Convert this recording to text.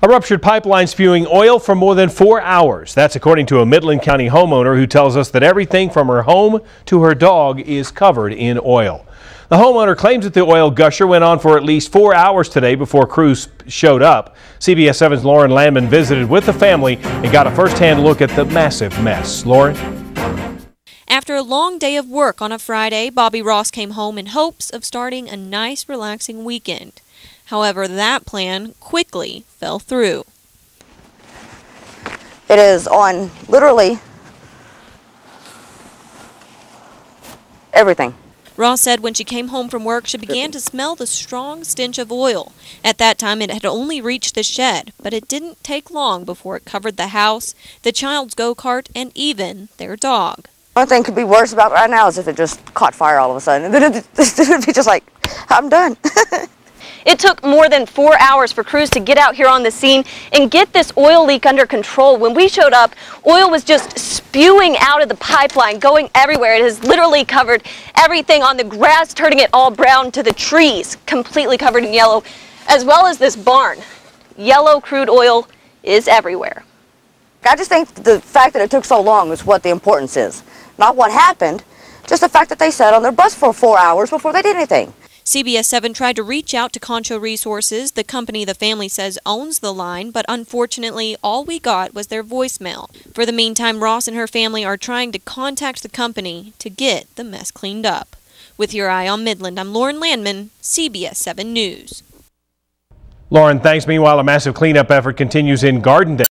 A ruptured pipeline spewing oil for more than four hours. That's according to a Midland County homeowner who tells us that everything from her home to her dog is covered in oil. The homeowner claims that the oil gusher went on for at least four hours today before crews showed up. CBS 7's Lauren Landman visited with the family and got a first-hand look at the massive mess. Lauren? After a long day of work on a Friday, Bobby Ross came home in hopes of starting a nice, relaxing weekend. However, that plan quickly fell through. It is on literally everything. Ross said when she came home from work, she began to smell the strong stench of oil. At that time, it had only reached the shed, but it didn't take long before it covered the house, the child's go kart, and even their dog. One thing could be worse about right now is if it just caught fire all of a sudden. Then it would be just like, I'm done. It took more than four hours for crews to get out here on the scene and get this oil leak under control. When we showed up, oil was just spewing out of the pipeline, going everywhere. It has literally covered everything on the grass, turning it all brown to the trees, completely covered in yellow, as well as this barn. Yellow crude oil is everywhere. I just think the fact that it took so long is what the importance is. Not what happened, just the fact that they sat on their bus for four hours before they did anything. CBS 7 tried to reach out to Concho Resources, the company the family says owns the line, but unfortunately, all we got was their voicemail. For the meantime, Ross and her family are trying to contact the company to get the mess cleaned up. With your eye on Midland, I'm Lauren Landman, CBS 7 News. Lauren, thanks. Meanwhile, a massive cleanup effort continues in Gardendale.